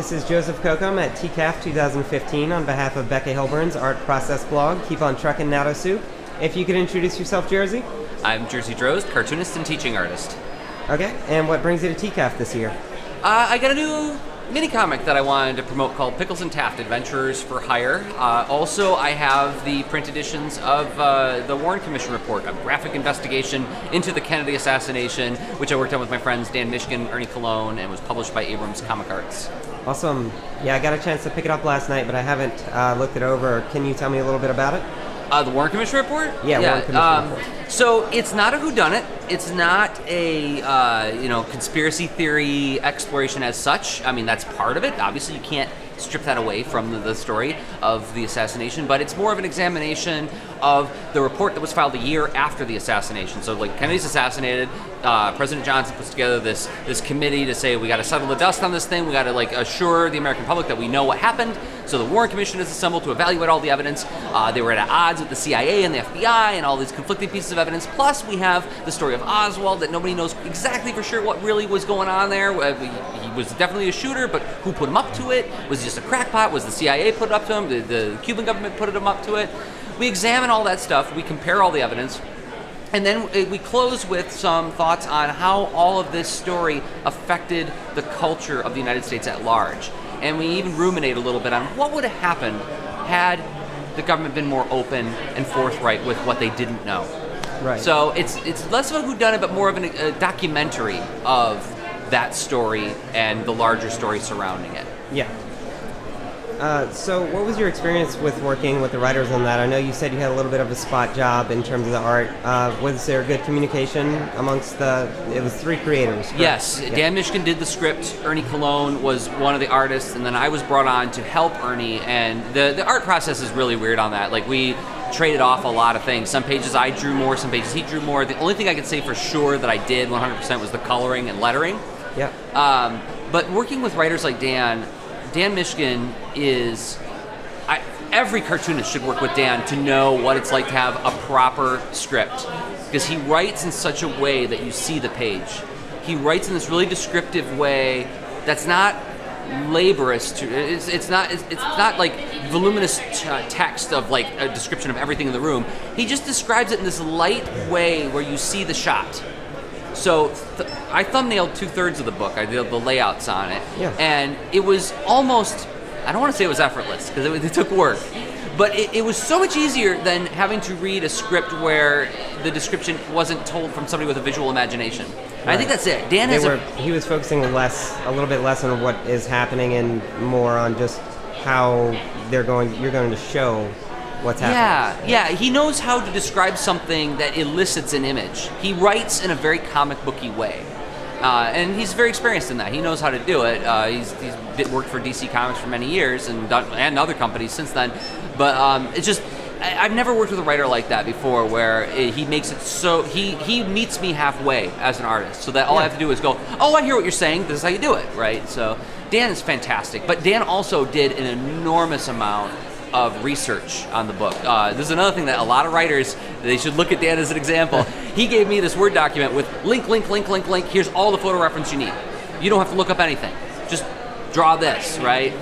This is Joseph Kokum at TCAF 2015 on behalf of Becca Hillburn's Art Process blog. Keep on trucking, Nato Soup. If you could introduce yourself, Jerzy. I'm Jerzy Drozd, cartoonist and teaching artist. Okay, and what brings you to TCAF this year? Uh, I got a new mini comic that I wanted to promote called Pickles and Taft Adventurers for Hire. Uh, also, I have the print editions of uh, the Warren Commission report, a graphic investigation into the Kennedy assassination, which I worked on with my friends Dan Mishkin, Ernie Colón, and was published by Abrams Comic Arts. Awesome. Yeah, I got a chance to pick it up last night, but I haven't uh, looked it over. Can you tell me a little bit about it? Uh, the Warren Commission report? Yeah, Commission um, report. So it's not a whodunit. It's not a uh, you know conspiracy theory exploration as such. I mean, that's part of it. Obviously, you can't strip that away from the, the story of the assassination, but it's more of an examination of the report that was filed a year after the assassination. So, like Kennedy's assassinated, uh, President Johnson puts together this this committee to say we got to settle the dust on this thing. We got to like assure the American public that we know what happened. So the Warren Commission is assembled to evaluate all the evidence. Uh, they were at odds with the CIA and the FBI and all these conflicting pieces of evidence. Plus, we have the story of Oswald that nobody knows exactly for sure what really was going on there. Uh, He was definitely a shooter, but who put him up to it? Was he just a crackpot? Was the CIA put it up to him? The, the Cuban government put him up to it? We examine all that stuff. We compare all the evidence. And then uh, we close with some thoughts on how all of this story affected the culture of the United States at large. And we even ruminate a little bit on what would have happened had the government been more open and forthright with what they didn't know. Right. So it's it's less of a whodunit, but more of an, a documentary of that story and the larger story surrounding it. Yeah. Uh, so, what was your experience with working with the writers on that? I know you said you had a little bit of a spot job in terms of the art. Uh, was there good communication amongst the? It was three creators. correct? Yes, Yeah. Dan Mishkin did the script. Ernie Colón was one of the artists, and then I was brought on to help Ernie. And the the art process is really weird on that. Like we traded off a lot of things. Some pages I drew more, some pages he drew more. The only thing I can say for sure that I did 100% was the coloring and lettering. Yeah. Um, but working with writers like Dan, Dan Mishkin is. I, every cartoonist should work with Dan to know what it's like to have a proper script. Because he writes in such a way that you see the page. He writes in this really descriptive way that's not laborious to it's, it's not it's, it's not like voluminous t- text of like a description of everything in the room he just describes it in this light way where you see the shot so th- I thumbnailed two thirds of the book. I did the layouts on it, Yeah. and it was almost. I don't want to say it was effortless because it, it took work, but it, it was so much easier than having to read a script where the description wasn't told from somebody with a visual imagination. And I think that's it. Dan They has were. a He was focusing less, a little bit less on what is happening, and more on just how they're going. You're going to show what's happening. Yeah, yeah. He knows how to describe something that elicits an image. He writes in a very comic booky way. Uh, and he's very experienced in that. He knows how to do it. Uh, he's, he's worked for DC Comics for many years and done, and other companies since then. But um, it's just I, I've never worked with a writer like that before, where it, he makes it so he he meets me halfway as an artist, so that all I have to do is go, oh, I hear what you're saying. This is how you do it, right? So Dan is fantastic, but Dan also did an enormous amount of research on the book. Uh, this is another thing that a lot of writers they should look at Dan as an example. he gave me this word document with link, link, link, link, link. Here's all the photo reference you need. You don't have to look up anything. Just draw this, right?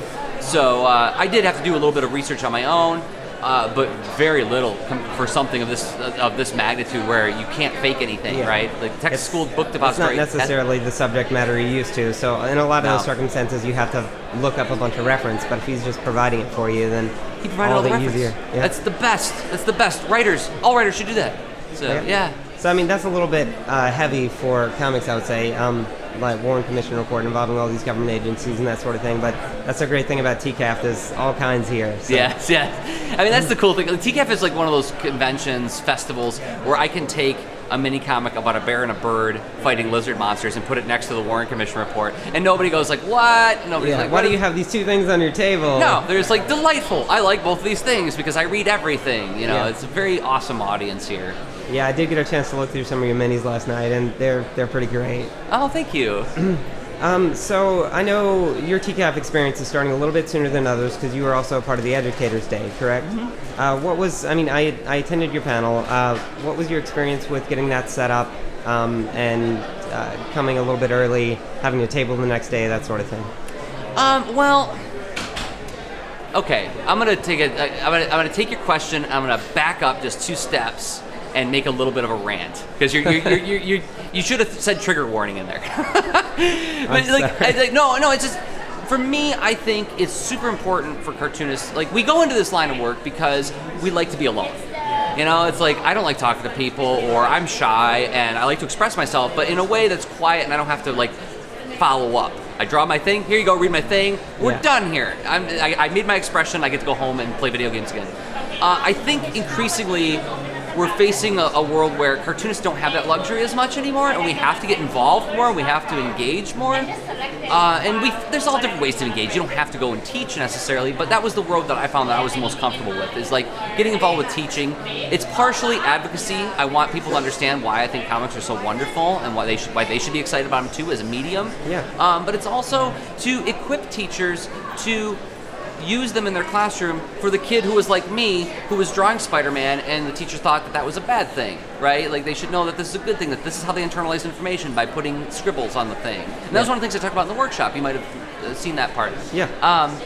So uh, I did have to do a little bit of research on my own. Uh, but very little com- for something of this of this magnitude, where you can't fake anything, Yeah. right? Like Texas It's- School Book It's not necessarily the subject matter you're used to. So in a lot of No. those circumstances, you have to look up a bunch of reference. But if he's just providing it for you, then He provided all all the the easier. Yeah. That's the best. That's the best. Writers, all writers should do that. So Yeah. yeah. So I mean, that's a little bit uh, heavy for comics, I would say. Um, like Warren Commission report involving all these government agencies and that sort of thing. But that's a great thing about TCAF. There's all kinds here. So. Yes, yes. I mean, that's the cool thing. TCAF is like one of those conventions, festivals, where I can take a mini comic about a bear and a bird fighting lizard monsters and put it next to the Warren Commission report, and nobody goes like, "What?" Nobody's Yeah, like, why do you have these two things on your table? No, there's like delightful. I like both of these things because I read everything. You know, Yeah. it's a very awesome audience here. Yeah, I did get a chance to look through some of your minis last night, and they're they're pretty great. Oh, thank you. Um, so I know your TCAF experience is starting a little bit sooner than others because you were also a part of the Educators Day, correct? Uh, what was? I mean, I I attended your panel. Uh, what was your experience with getting that set up um, and uh, coming a little bit early, having a table the next day, that sort of thing? Um, well, okay. I'm gonna take a. I'm gonna. I'm gonna take your question. I'm gonna back up just two steps and make a little bit of a rant because you're, you're, you're, you should have said trigger warning in there. but like, I, like, no, no, it's just for me. I think it's super important for cartoonists. Like we go into this line of work because we like to be alone. You know, it's like I don't like talking to people, or I'm shy and I like to express myself, but in a way that's quiet and I don't have to like follow up. I draw my thing. Here you go. Read my thing. We're Yeah. done here. I'm, I, I made my expression. I get to go home and play video games again. Uh, I think increasingly we're facing a, a world where cartoonists don't have that luxury as much anymore, and we have to get involved more. We have to engage more. Uh, and we there's all different ways to engage. You don't have to go and teach necessarily, but that was the road that I found that I was the most comfortable with. Is like getting involved with teaching. It's partially advocacy. I want people to understand why I think comics are so wonderful and why they should why they should be excited about them too as a medium. Yeah. Um, but it's also to equip teachers to use them in their classroom for the kid who was like me, who was drawing Spider-Man, and the teacher thought that that was a bad thing, right? Like they should know that this is a good thing, that this is how they internalize information by putting scribbles on the thing. And that was one of the things I talked about in the workshop. You might have uh, seen that part. Yeah. Um,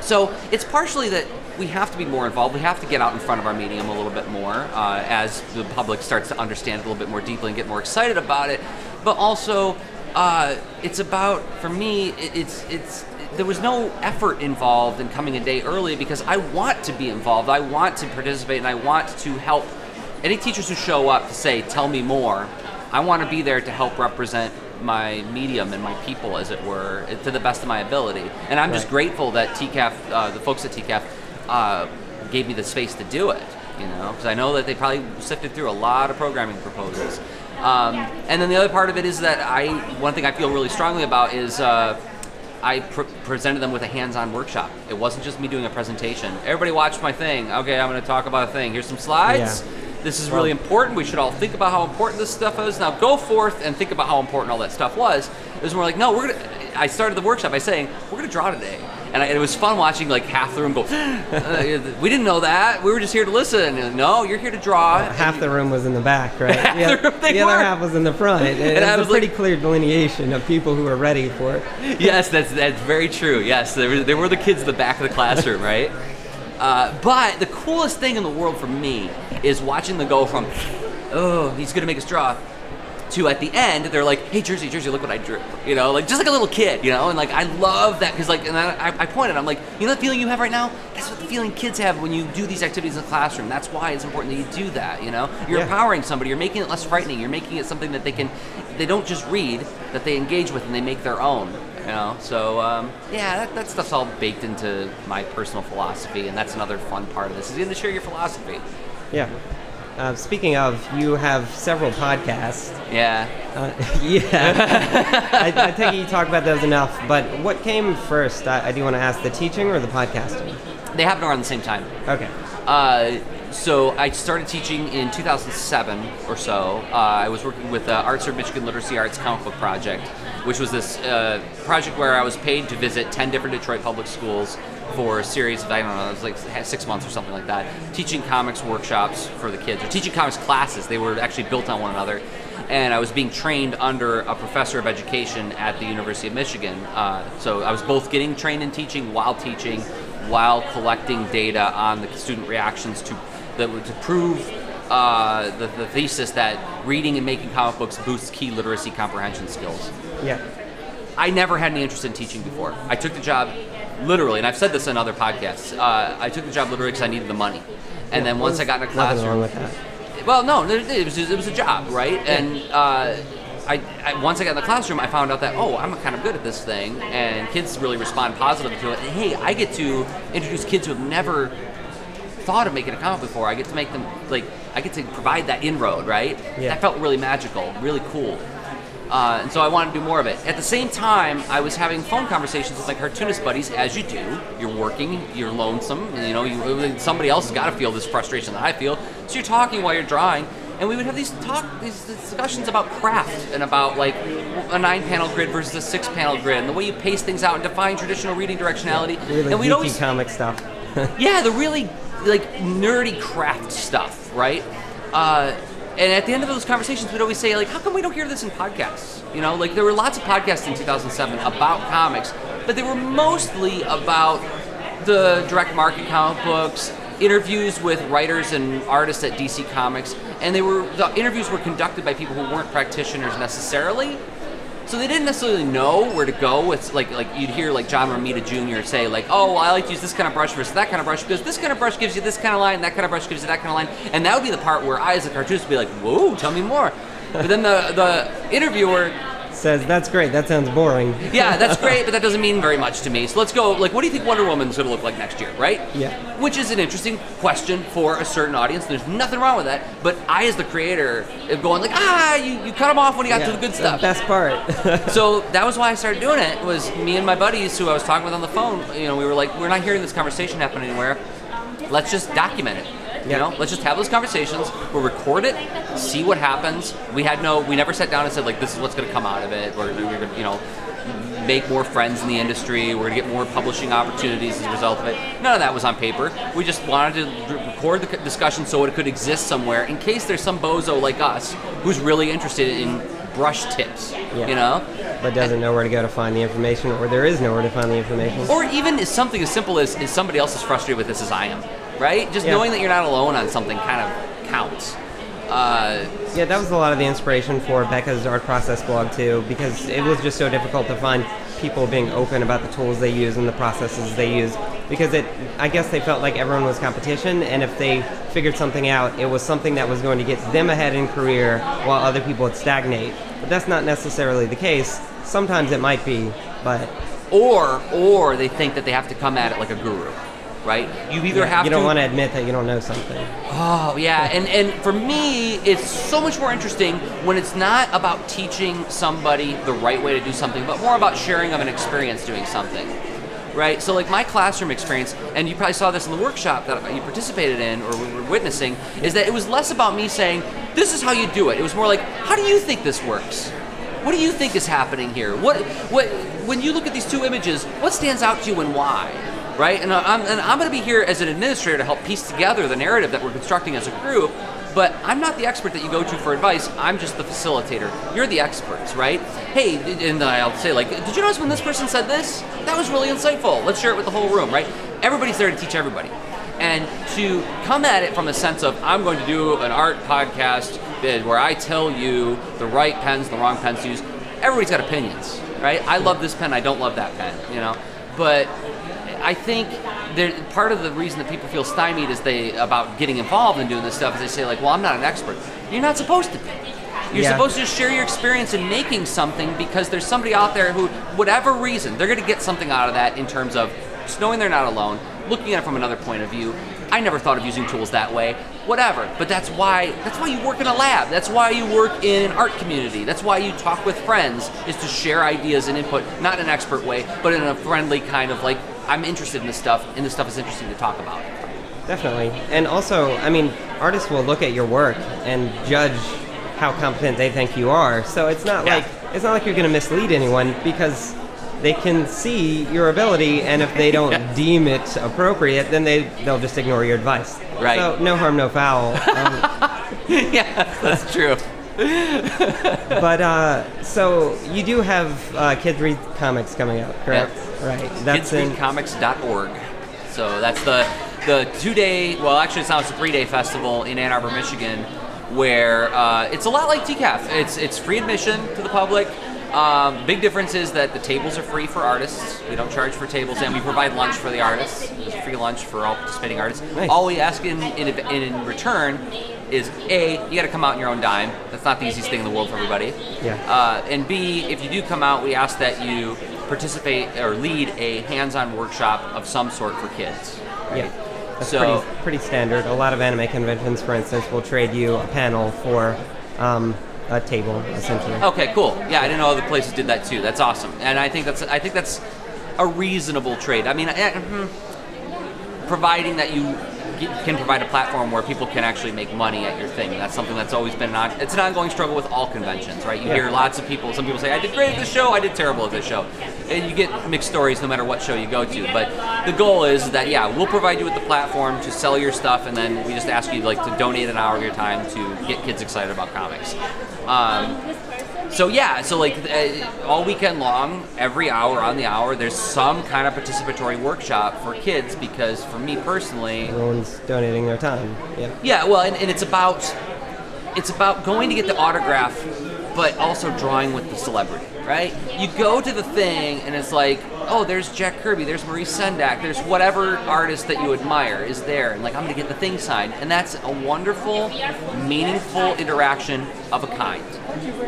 so it's partially that we have to be more involved. We have to get out in front of our medium a little bit more uh, as the public starts to understand it a little bit more deeply and get more excited about it. But also, uh, it's about for me. It, it's it's there was no effort involved in coming a day early because I want to be involved. I want to participate and I want to help any teachers who show up to say, "Tell me more." I want to be there to help represent my medium and my people, as it were, to the best of my ability. And I'm just grateful that TCAF, uh, the folks at TCAF, uh, gave me the space to do it. You know, because I know that they probably sifted through a lot of programming proposals. Um, and then the other part of it is that I, one thing I feel really strongly about is. Uh, I pr- presented them with a hands-on workshop. It wasn't just me doing a presentation. Everybody watched my thing. Okay, I'm going to talk about a thing. Here's some slides. Yeah. This is really important. We should all think about how important this stuff is. Now go forth and think about how important all that stuff was. It was more like, no, we're gonna. I started the workshop by saying we're gonna draw today, and I, it was fun watching like half the room go. "Uh, we didn't know that. We were just here to listen. And, no, you're here to draw. Half the room was in the back, right? Half the, the room the other half was in the front. It, it I was was a pretty like- clear delineation of people who were ready for it. yes, that's that's very true. Yes, there were, there were the kids in the back of the classroom, right? Uh, but the coolest thing in the world for me is watching them go from, oh, he's gonna make us draw, to at the end they're like, hey Jerzy, Jerzy, look what I drew, you know, like just like a little kid, you know, and like I love that because like, and I, I pointed, I'm like, you know that feeling you have right now? That's what the feeling kids have when you do these activities in the classroom. That's why it's important that you do that, you know. You're Yeah. empowering somebody, you're making it less frightening, you're making it something that they can, they don't just read, that they engage with and they make their own. You know, so um, yeah, that, that stuff's all baked into my personal philosophy, and that's another fun part of this is you to share your philosophy. Yeah. Uh, speaking of, you have several podcasts. Yeah. Uh, yeah. I, I think you talk about those enough, but what came first? I, I do want to ask the teaching or the podcasting? They happen around the same time. Okay. Uh, so I started teaching in 2007 or so. Uh, I was working with uh, ArtServe Michigan Literacy Arts Comic Book Project, which was this uh, project where I was paid to visit 10 different Detroit public schools for a series of, I don't know, it was like six months or something like that, teaching comics workshops for the kids, or teaching comics classes. They were actually built on one another. And I was being trained under a professor of education at the University of Michigan. Uh, so I was both getting trained in teaching while teaching, while collecting data on the student reactions to that would- to prove uh, the, the thesis that reading and making comic books boosts key literacy comprehension skills. Yeah. I never had any interest in teaching before. I took the job literally, and I've said this in other podcasts. Uh, I took the job literally because I needed the money. And then once I got in a classroom, with that. well, no, it was it was a job, right? And uh, I, I once I got in the classroom, I found out that oh, I'm kind of good at this thing, and kids really respond positively to it. And hey, I get to introduce kids who have never thought of making a comic before. I get to make them like I get to provide that inroad, right? Yeah. That felt really magical, really cool. Uh, and so I wanted to do more of it. At the same time, I was having phone conversations with my cartoonist buddies, as you do. You're working, you're lonesome, and, you know, you, somebody else has got to feel this frustration that I feel. So you're talking while you're drawing, and we would have these talk, these discussions about craft and about like a nine-panel grid versus a six-panel grid, and the way you pace things out and define traditional reading directionality. Really and we'd always comic stuff. yeah, the really like nerdy craft stuff, right? Uh, and at the end of those conversations, we'd always say like, "How come we don't hear this in podcasts?" You know, like there were lots of podcasts in 2007 about comics, but they were mostly about the direct market comic books, interviews with writers and artists at DC Comics, and they were the interviews were conducted by people who weren't practitioners necessarily. So they didn't necessarily know where to go. It's like like you'd hear like John Romita Jr. say like, "Oh, I like to use this kind of brush versus that kind of brush because this kind of brush gives you this kind of line, that kind of brush gives you that kind of line," and that would be the part where I, as a cartoonist, would be like, "Whoa, tell me more." But then the the interviewer Says that's great. That sounds boring. yeah, that's great, but that doesn't mean very much to me. So let's go. Like, what do you think Wonder Woman's going to look like next year, right? Yeah. Which is an interesting question for a certain audience. There's nothing wrong with that. But I, as the creator, am going like, ah, you, you cut them off when you got Yeah, to the good stuff. best part. so that was why I started doing it. Was me and my buddies who I was talking with on the phone. You know, we were like, we're not hearing this conversation happen anywhere. Let's just document it. You know, let's just have those conversations. We'll record it, see what happens. We had no, we never sat down and said like, this is what's going to come out of it. Or we're going to, you know, make more friends in the industry. We're going to get more publishing opportunities as a result of it. None of that was on paper. We just wanted to record the discussion so it could exist somewhere in case there's some bozo like us who's really interested in brush tips. Yeah. You know. but doesn't know where to go to find the information, or there is nowhere to find the information. Or even is something as simple as, is somebody else as frustrated with this as I am, right? Just Yeah. knowing that you're not alone on something kind of counts. Uh, Yeah, that was a lot of the inspiration for Becca's art process blog too, because it was just so difficult to find people being open about the tools they use and the processes they use. Because it, I guess they felt like everyone was competition, and if they figured something out, it was something that was going to get them ahead in career while other people would stagnate. But that's not necessarily the case. Sometimes it might be, but or or they think that they have to come at it like a guru, right? You either yeah, have you don't to want to admit that you don't know something. Oh yeah, and and for me, it's so much more interesting when it's not about teaching somebody the right way to do something, but more about sharing of an experience doing something, right? So like my classroom experience, and you probably saw this in the workshop that you participated in or we were witnessing, is that it was less about me saying this is how you do it. It was more like how do you think this works? What do you think is happening here? What what when you look at these two images, what stands out to you and why? Right? And uh, I'm, and I'm going to be here as an administrator to help piece together the narrative that we're constructing as a group. But I'm not the expert that you go to for advice. I'm just the facilitator. You're the experts, right? Hey, and I'll say like, did you notice when this person said this? That was really insightful. Let's share it with the whole room, right? Everybody's there to teach everybody. And to come at it from the sense of I'm going to do an art podcast where I tell you the right pens, the wrong pens to use. Everybody's got opinions, right? I love this pen. I don't love that pen, you know. But I think part of the reason that people feel stymied is they about getting involved in doing this stuff is they say like, well, I'm not an expert. You're not supposed to be. You're Yeah. supposed to just share your experience in making something because there's somebody out there who, whatever reason, they're going to get something out of that in terms of just knowing they're not alone, looking at it from another point of view. I never thought of using tools that way. Whatever, but that's why that's why you work in a lab. That's why you work in an art community. That's why you talk with friends is to share ideas and input, not in an expert way, but in a friendly kind of like I'm interested in this stuff, and this stuff is interesting to talk about. Definitely. And also, I mean, artists will look at your work and judge how competent they think you are. So it's not Yeah. like it's not like you're going to mislead anyone because they can see your ability and if they don't Yeah. deem it appropriate, then they they'll just ignore your advice. Right. So no harm, no foul. Um, yeah, that's true. but uh, so you do have uh, Kids Read Comics coming out, correct? Right. That's KidsReadComics.org. So that's the the two day. Well, actually, it's now it's a three day festival in Ann Arbor, Michigan, where uh, it's a lot like TCAF. It's it's free admission to the public. Um, big difference is that the tables are free for artists. We don't charge for tables, and we provide lunch for the artists. There's free lunch for all participating artists. Nice. All we ask in, in in return is a you got to come out in your own dime. That's not the easiest thing in the world for everybody. Yeah. Uh, and B, if you do come out, we ask that you participate or lead a hands-on workshop of some sort for kids. Yeah. That's So- pretty, pretty standard. A lot of anime conventions, for instance, will trade you a panel for um, a table, essentially. Okay, cool. Yeah, I didn't know other places did that too. That's awesome, and I think that's I think that's a reasonable trade. I mean, I, mhm, providing that you can provide a platform where people can actually make money at your thing. That's something that's always been an on, it's an ongoing struggle with all conventions, right? You Yeah. hear lots of people. Some people say, "I did great at this show. I did terrible at this show," and you get mixed stories no matter what show you go to. But the goal is that yeah, we'll provide you with the platform to sell your stuff, and then we just ask you like to donate an hour of your time to get kids excited about comics. Um, so yeah, so like uh, all weekend long, every hour on the hour, there's some kind of participatory workshop for kids because for me personally, Everyone's donating their time. Yeah. yeah, well, and, and it's about it's about going to get the autograph, but also drawing with the celebrity, right? You go to the thing and it's like, oh, there's Jack Kirby, there's Maurice Sendak, there's whatever artist that you admire is there, and like I'm gonna get the thing signed, and that's a wonderful, meaningful interaction of a kind.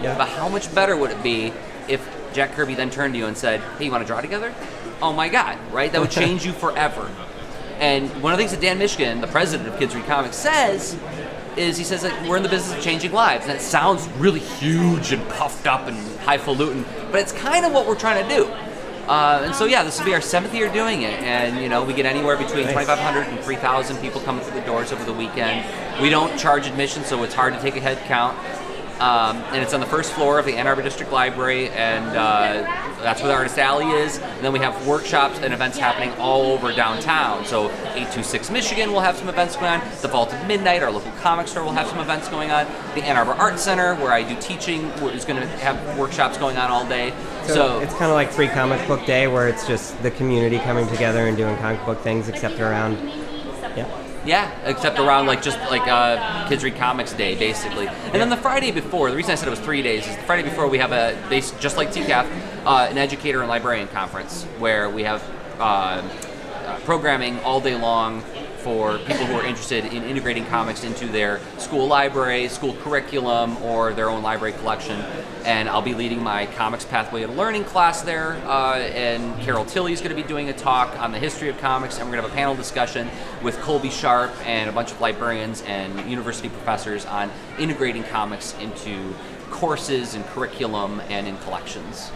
Yeah. But how much better would it be if Jack Kirby then turned to you and said, "Hey, you want to draw together?" Oh my God, right? That would change you forever. And one of the things that Dan Mishkin, the president of Kids Read Comics, says is he says that we're in the business of changing lives. And it sounds really huge and puffed up and highfalutin, but it's kind of what we're trying to do. Uh, and so yeah, this will be our seventh year doing it, and you know we get anywhere between Nice. 2,500 and 3,000 people coming through the doors over the weekend. We don't charge admission, so it's hard to take a head count. Um, and it's on the first floor of the Ann Arbor District Library, and uh, that's where the Artist Alley is. And then we have workshops and events happening all over downtown. So 826 Michigan will have some events going on. The Vault of Midnight, our local comic store, will have some events going on. The Ann Arbor Art Center, where I do teaching, is going to have workshops going on all day. So, So, it's kind of like Free Comic Book Day, where it's just the community coming together and doing comic book things, except around. Yeah. Yeah, except around like just like uh, Kids Read Comics Day, basically. And then the Friday before, the reason I said it was three days is the Friday before we have a, base, just like TCAF, uh, an educator and librarian conference where we have uh, uh, programming all day long for people who are interested in integrating comics into their school library, school curriculum, or their own library collection. And I'll be leading my Comics Pathway to Learning class there, uh, and Carol Tilley is going to be doing a talk on the history of comics, and we're going to have a panel discussion with Colby Sharp and a bunch of librarians and university professors on integrating comics into courses and curriculum and in collections.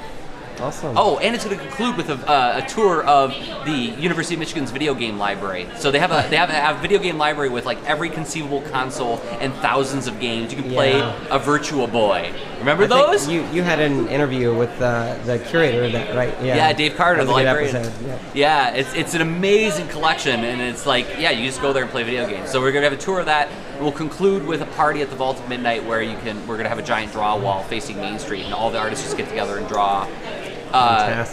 Awesome. Oh, and it's going to conclude with a, uh, a tour of the University of Michigan's video game library. So they have a they have a, a video game library with like every conceivable console and thousands of games. You can play Yeah. a Virtual Boy. Remember I those? You you had an interview with uh, the curator of that, right? Yeah. Yeah, Dave Carter, the was a good librarian. episode, yeah. Yeah, it's, it's an amazing collection, and it's like, yeah, you just go there and play video games. So we're gonna have a tour of that. We'll conclude with a party at the Vault of Midnight where you can. We're gonna have a giant draw wall facing Main Street, and all the artists just get together and draw. Uh,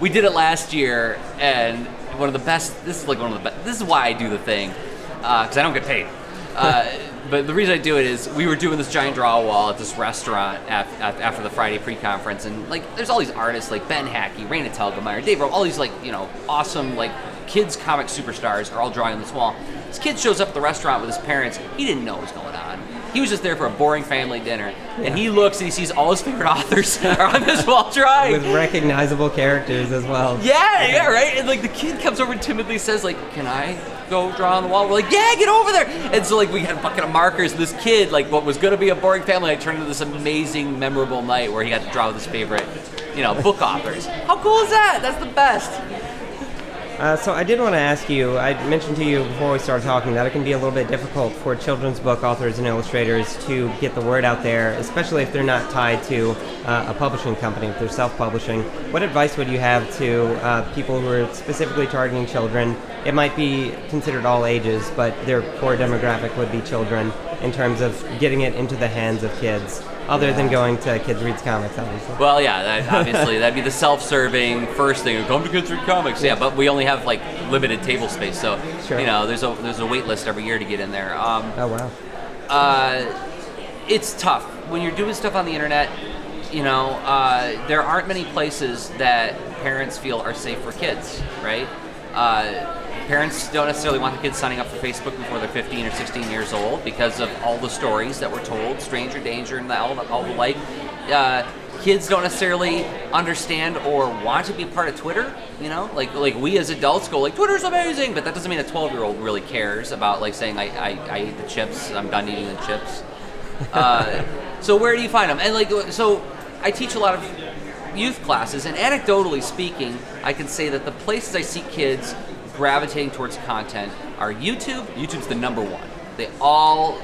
we did it last year, and one of the best. This is like one of the best. This is why I do the thing, because I don't get paid. Uh, but the reason I do it is we were doing this giant draw wall at this restaurant af- af- after the Friday pre-conference, and like there's all these artists like Ben Hatke, Raina Telgemeier, Dave Rowe, all these like you know awesome like kids comic superstars are all drawing on this wall. This kid shows up at the restaurant with his parents. He didn't know what was going on. He was just there for a boring family dinner, and he looks and he sees all his favorite authors are on this wall drawing. With recognizable characters as well. Yeah, yeah, right. And like the kid comes over and timidly says, like, "Can I go draw on the wall?" We're like, "Yeah, get over there." And so like we had a bucket of markers. This kid, like, what was gonna be a boring family, night turned into this amazing, memorable night where he got to draw with his favorite, you know, book authors. How cool is that? That's the best. Uh, so I did want to ask you. I mentioned to you before we started talking that it can be a little bit difficult for children's book authors and illustrators to get the word out there, especially if they're not tied to uh, a publishing company, if they're self-publishing. What advice would you have to uh, people who are specifically targeting children? It might be considered all ages, but their core demographic would be children in terms of getting it into the hands of kids, other than going to Kids Reads Comics, obviously. Well, yeah, that, obviously that'd be the self-serving first thing. Come to Kids Read Comics, yeah, but we only have like limited table space, so Sure. you know, there's a there's a wait list every year to get in there. Um, Oh wow. uh, it's tough when you're doing stuff on the internet. You know, uh, there aren't many places that parents feel are safe for kids, right? Uh, parents don't necessarily want the kids signing up for Facebook before they're 15 or 16 years old because of all the stories that were told, stranger danger, and all the, all the like. Uh, kids don't necessarily understand or want to be part of Twitter. You know, like like we as adults go like Twitter's amazing, but that doesn't mean a 12 year old really cares about like saying I, I, I eat the chips, I'm done eating the chips. Uh, so where do you find them? And like so, I teach a lot of youth classes, and anecdotally speaking, I can say that the places I see kids gravitating towards content are YouTube. YouTube's the number one. They all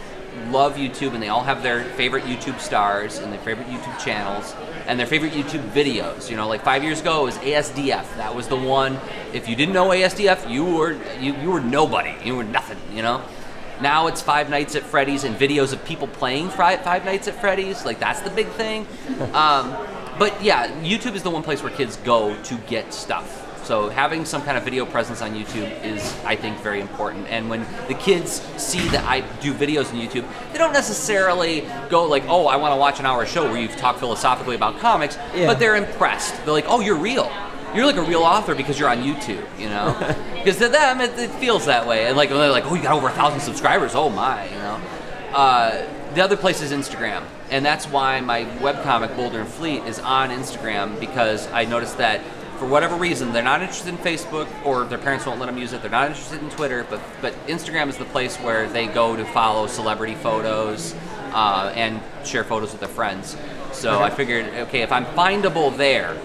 love YouTube, and they all have their favorite YouTube stars and their favorite YouTube channels and their favorite YouTube videos. You know, like five years ago, it was ASDF. That was the one. If you didn't know ASDF, you were you, you were nobody. You were nothing. You know. Now it's Five Nights at Freddy's and videos of people playing Five Nights at Freddy's. Like that's the big thing. um, but yeah, YouTube is the one place where kids go to get stuff. So having some kind of video presence on YouTube is, I think, very important. And when the kids see that I do videos on YouTube, they don't necessarily go like, "Oh, I want to watch an hour show where you've talked philosophically about comics," Yeah. but they're impressed. They're like, "Oh, you're real. You're like a real author because you're on YouTube." You know, because to them it, it feels that way. And like they're like, "Oh, you got over a thousand subscribers. Oh my," you know. Uh, the other place is Instagram, and that's why my webcomic Boulder and Fleet is on Instagram because I noticed that for whatever reason they're not interested in Facebook or their parents won't let them use it. They're not interested in Twitter, but but Instagram is the place where they go to follow celebrity photos uh, and share photos with their friends. So I figured, okay, if I'm findable there,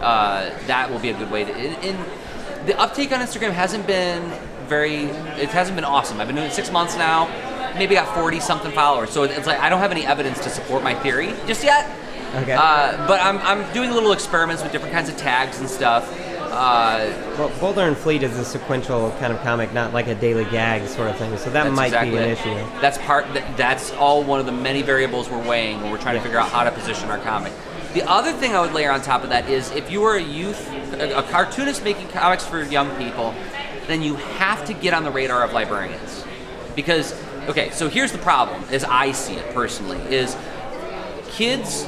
uh, that will be a good way to. In, in the uptake on Instagram hasn't been very. It hasn't been awesome. I've been doing it six months now. Maybe got forty something followers. So it's like I don't have any evidence to support my theory just yet. Okay. Uh, but I'm, I'm doing little experiments with different kinds of tags and stuff. Uh, Well, Boulder and Fleet is a sequential kind of comic, not like a daily gag sort of thing. So that might exactly be an it. issue. That's part. That, that's all one of the many variables we're weighing when we're trying Yeah. to figure out how to position our comic. The other thing I would layer on top of that is if you are a youth, a, a cartoonist making comics for young people, then you have to get on the radar of librarians, because okay. So here's the problem, as I see it personally, is kids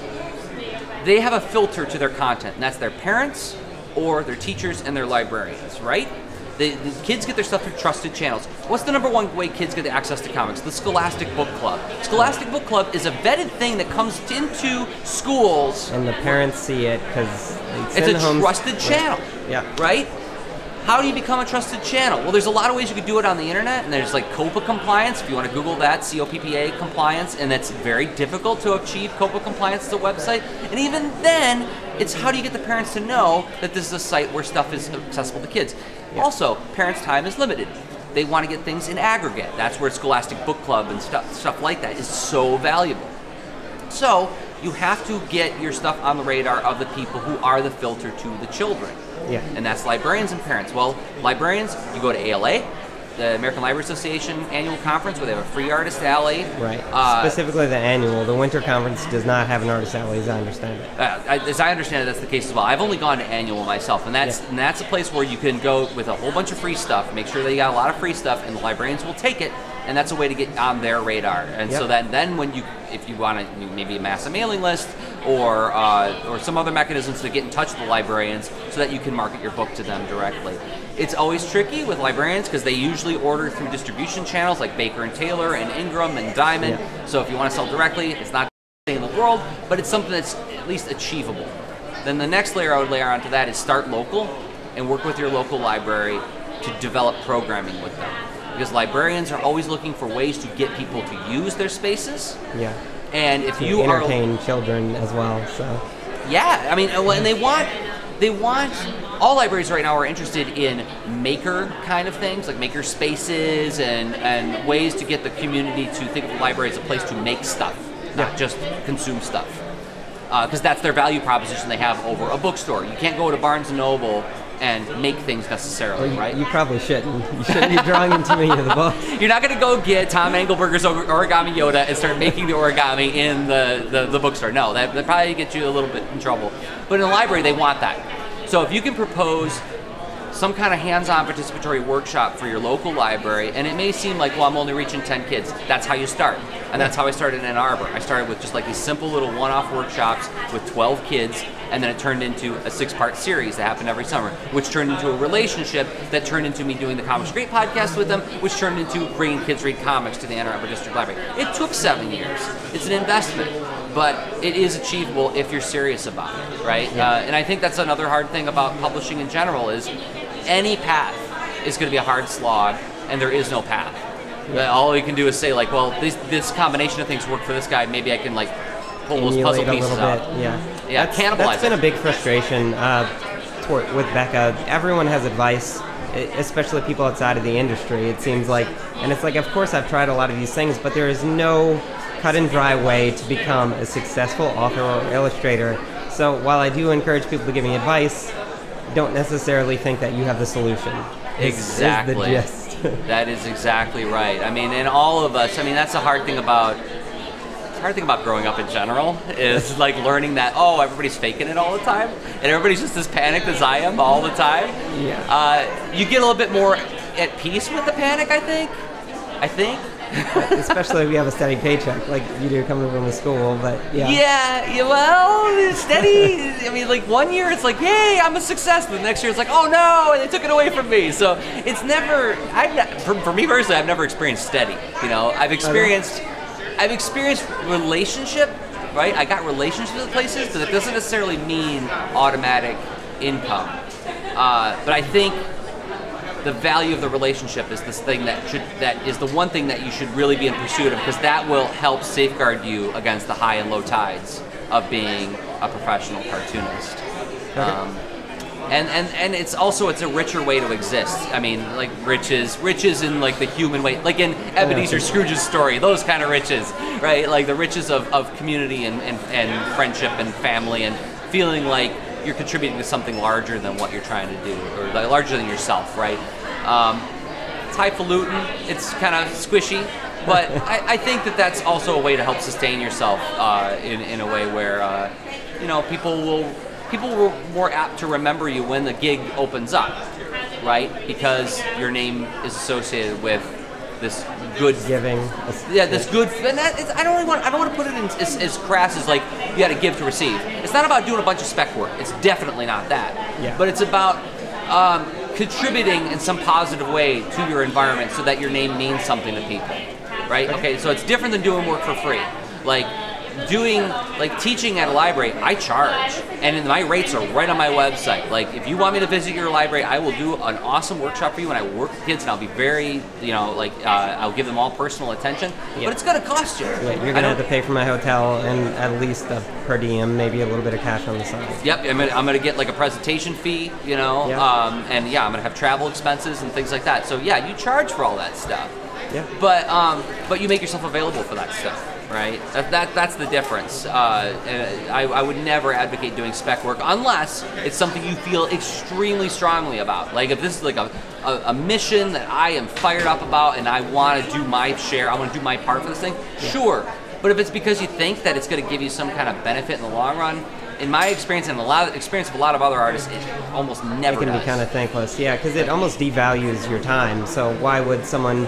they have a filter to their content, and that's their parents or their teachers and their librarians, right? The, the kids get their stuff through trusted channels. What's the number one way kids get access to comics? The Scholastic Book Club. Scholastic Book Club is a vetted thing that comes into schools. And the parents see it because It's a trusted channel, Yeah. right? How do you become a trusted channel? Well, there's a lot of ways you could do it on the internet, and there's like COPPA compliance. If you want to Google that, C-O-P-P-A compliance, and that's very difficult to achieve COPPA compliance as a website. And even then, it's how do you get the parents to know that this is a site where stuff is accessible to kids? Also, parents' time is limited. They want to get things in aggregate. That's where Scholastic Book Club and stuff stuff like that is so valuable. So you have to get your stuff on the radar of the people who are the filter to the children. Yeah. And that's librarians and parents. Well, librarians, you go to ALA, the American Library Association annual conference where they have a free artist alley. Right. Uh, Specifically the annual. The winter conference does not have an artist alley, as I understand it. uh, I- as I understand it, that's the case as well. I've only gone to annual myself, and that's Yeah. and that's a place where you can go with a whole bunch of free stuff. Make sure that you got a lot of free stuff, and the librarians will take it, and that's a way to get on their radar. And so Yep. then, then when you, if you want to maybe amass a mailing list or uh, or some other mechanisms to get in touch with the librarians, so that you can market your book to them directly. It's always tricky with librarians because they usually order through distribution channels like Baker and Taylor and Ingram and Diamond. Yeah. So if you want to sell directly, it's not in the world, but it's something that's at least achievable. Then the next layer I would layer onto that is start local and work with your local library to develop programming with them. Because librarians are always looking for ways to get people to use their spaces. Yeah. And if you are entertain children as well. So yeah, I mean, uh, and they want they want all libraries right now are interested in maker kind of things, like maker spaces and and ways to get the community to think of the library as a place to make stuff, not Yeah. just consume stuff. Because that's their value proposition they have over a bookstore. You can't go to Barnes and Noble and make things necessarily, well, you, right? you probably shouldn't. You shouldn't be drawing in too many of the books. You're not going to go get Tom Angleberger's Origami Yoda and start making the origami in the, the, the bookstore. No, that, that probably get you a little bit in trouble. But in the library, they want that. So if you can propose some kind of hands-on participatory workshop for your local library, and it may seem like, well, I'm only reaching 10 kids. That's how you start. And that's how I started in Ann Arbor. I started with just like these simple little one-off workshops with 12 kids, and then it turned into a six-part series that happened every summer, which turned into a relationship that turned into me doing the Comics Great podcast with them, which turned into bringing Kids Read Comics to the Ann Arbor District Library. It took seven years. It's an investment, but it is achievable if you're serious about it, right? Uh, and I think that's another hard thing about publishing in general is any path is going to be a hard slog, and there is no path. Uh, All you can do is say like, well, this this combination of things work for this guy. Maybe I can like pull those puzzle Emulate a pieces little out. bit. Yeah. Yeah, that's, cannibalize That's been it. a big frustration uh, toward, with Becca. Everyone has advice, especially people outside of the industry. It seems like, and it's like, of course, I've tried a lot of these things, but there is no cut and dry way to become a successful author or illustrator. So while I do encourage people to give me advice, don't necessarily think that you have the solution. is- Exactly. the gist. that is exactly right. I mean, and all of us. I mean, that's the hard thing about. The hard thing about growing up in general is like learning that oh everybody's faking it all the time and everybody's just as panicked as I am all the time. Yeah. Uh, you get a little bit more at peace with the panic, I think. I think. Especially if you have a steady paycheck, like you do coming from the school. But yeah. Yeah, yeah, well, steady. I mean, like one year it's like, hey, I'm a success. The next year it's like, oh no, and they took it away from me. So it's never. I've not, for, for me personally, I've never experienced steady. You know, I've experienced, I've experienced relationship. Right, I got relationships with places, but it doesn't necessarily mean automatic income. Uh, but I think the value of the relationship is this thing that should that is the one thing that you should really be in pursuit of because that will help safeguard you against the high and low tides of being a professional cartoonist. Um, and, and and it's also it's a richer way to exist. I mean, like riches, riches in like the human way, like in Ebenezer Scrooge's story, those kind of riches, right? Like the riches of, of community and, and, and friendship and family and feeling like you're contributing to something larger than what you're trying to do, or like larger than yourself, right? Um, it's highfalutin, it's kind of squishy, but I, I, think that that's also a way to help sustain yourself uh, in, in a way where uh, you know people will people were more apt to remember you when the gig opens up, right? Because your name is associated with this good giving. Yeah, this good. And that is, I don't really want. I don't want to put it in as, as crass as like you got to give to receive. It's not about doing a bunch of spec work. It's definitely not that. Yeah. But it's about um, contributing in some positive way to your environment so that your name means something to people. Right. Okay. So it's different than doing work for free. Like doing like teaching at a library, I charge, and my rates are right on my website. Like if you want me to visit your library, I will do an awesome workshop for you, and I work with kids, and I'll be very, you know, like uh, I'll give them all personal attention. But it's going to cost you. You're gonna have to pay for my hotel and at least a per diem, maybe a little bit of cash on the side. Yep, I'm gonna, I'm gonna get like a presentation fee, you know, Yeah. um, and yeah, I'm gonna have travel expenses and things like that. So yeah, you charge for all that stuff. Yeah. But um, but you make yourself available for that stuff, right? That, that that's the difference. Uh, and I, I would never advocate doing spec work unless it's something you feel extremely strongly about. Like if this is like a, a, a mission that I am fired up about and I want to do my share, I want to do my part for this thing. Sure. But if it's because you think that it's going to give you some kind of benefit in the long run, in my experience and a lot of experience of a lot of other artists, it almost never It can does. be kind of thankless, yeah, because it almost devalues your time. So why would someone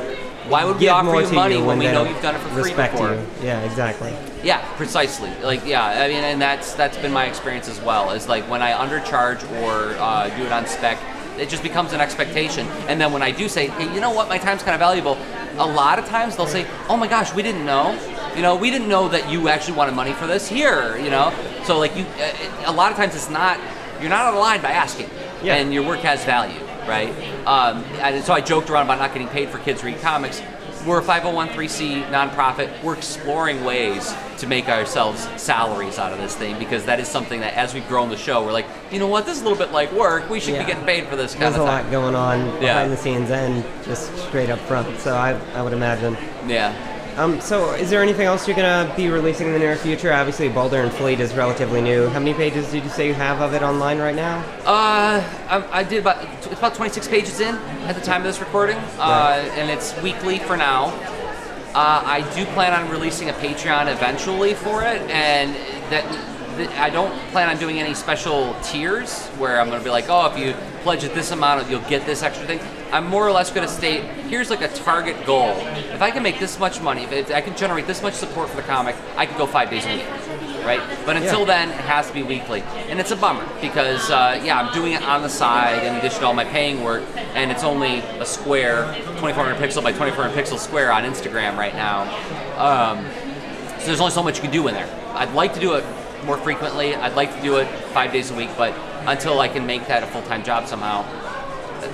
Why would we offer you money you when we know you've done it for free before? you? Yeah, exactly. Yeah, precisely. Like, yeah, I mean, and that's that's been my experience as well. Is like when I undercharge or uh, do it on spec, it just becomes an expectation. And then when I do say, hey, you know what, my time's kind of valuable, a lot of times they'll say, oh my gosh, we didn't know. You know, we didn't know that you actually wanted money for this. Here, you know. So like you, uh, a lot of times it's not. You're not out of line by asking, Yeah. and your work has value, right? Um, and so I joked around about not getting paid for kids read comics. We're a 501c nonprofit. We're exploring ways to make ourselves salaries out of this thing because that is something that, as we've grown the show, we're like, you know what, this is a little bit like work. We should Yeah. be getting paid for this kind There's a of lot going on behind the scenes and just straight up front. So I, I would imagine. Yeah. Um, so is there anything else you're gonna be releasing in the near future? Obviously, Boulder and Fleet is relatively new. How many pages did you say you have of it online right now? Uh, I, I did about it's about 26 pages in at the time of this recording, uh, and it's weekly for now. Uh, I do plan on releasing a Patreon eventually for it, and that I don't plan on doing any special tiers where I'm going to be like, oh, if you pledge at this amount, you'll get this extra thing. I'm more or less going to state here's like a target goal. If I can make this much money, if- I can generate this much support for the comic, I can go five days a week, right? But until Yeah. then, it has to be weekly, and it's a bummer because uh, yeah, I'm doing it on the side in addition to all my paying work, and it's only a square, 2400 pixel by 2400 pixel square on Instagram right now. Um, so there's only so much you can do in there. I'd like to do it more frequently. I'd like to do it five days a week, but until I can make that a full-time job somehow,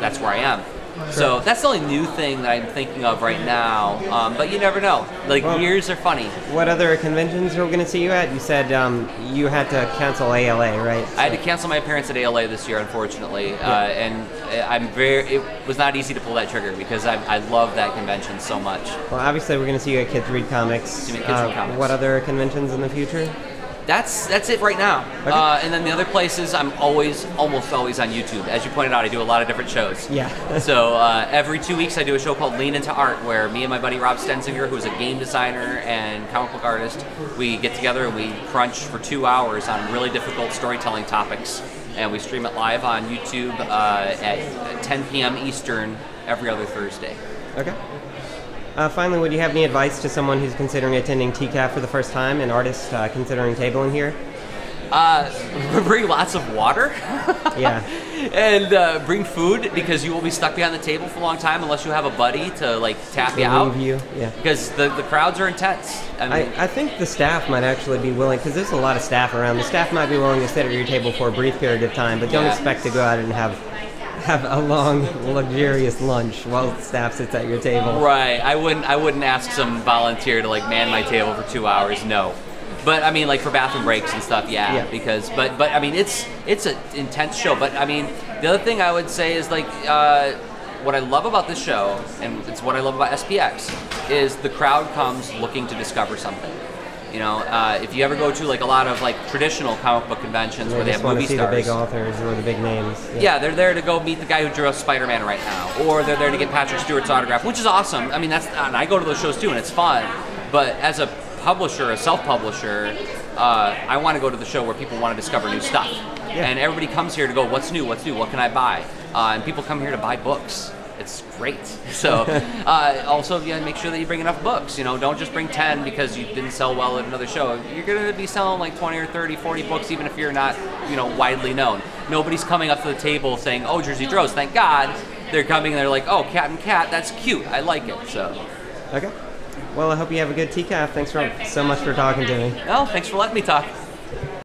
that's where I am. So that's the only new thing that I'm thinking of right now. Um, but you never know. Like Well- years are funny. What other conventions are we gonna see you at? You said um, you had to cancel ALA, right? I had to cancel my appearance at ALA this year, unfortunately, uh, and I'm very. It was not easy to pull that trigger because I, I love that convention so much. Well, obviously, we're gonna see you at Kids Read Comics. See me at Kids Read Uh, Comics. What other conventions in the future? That's that's it right now. Okay. Uh, and then the other places, I'm always, almost always on YouTube. As you pointed out, I do a lot of different shows. Yeah. so uh, every two weeks, I do a show called Lean Into Art, where me and my buddy Rob Stenzinger, who's a game designer and comic book artist, we get together and we crunch for two hours on really difficult storytelling topics, and we stream it live on YouTube uh, at 10 p.m. Eastern every other Thursday. Okay. Uh, finally, would you have any advice to someone who's considering attending TCAF for the first time, an artist uh, considering tabling here? Uh, bring lots of water. Yeah. and uh, bring food because you will be stuck behind the table for a long time unless you have a buddy to like tap you out. You, yeah. Because the, the crowds are intense. I mean, I, I think the staff might actually be willing, because there's a lot of staff around. The staff might be willing to sit at your table for a brief period of time, but don't Yeah. expect to go out and have have a long, luxurious lunch while staff sits at your table. right. I wouldn't I wouldn't ask some volunteer to like man my table for two hours. No. But I mean, like for bathroom breaks and stuff, yeah. Yeah. Because, but, but I mean, it's it's an intense show. But I mean, the other thing I would say is like, uh, what I love about this show, and it's what I love about SPX, is the crowd comes looking to discover something. You know, uh, if you ever go to like a lot of like traditional comic book conventions They where they have movie stars, the big authors or the big names. yeah, they're there to go meet the guy who drew Spider-Man right now, or they're there to get Patrick Stewart's autograph, which is awesome. I mean, that's and I go to those shows too, and it's fun. But as a publisher, a self-publisher, uh, I want to go to the show where people want to discover new stuff, and everybody comes here to go, what's new, what's new, what can I buy? Uh, and people come here to buy books. It's great. So, uh, also, yeah, make sure that you bring enough books. You know, don't just bring 10 because you didn't sell well at another show. You're going to be selling like 20 or 30, 40 books, even if you're not, you know, widely known. Nobody's coming up to the table saying, "Oh, Jerzy Drozd." Thank God. They're coming. and They're like, "Oh, Cat and Cat. That's cute. I like it." So, Okay. Well, I hope you have a good TCAF. Thanks for, so much for talking to me. well, thanks for letting me talk.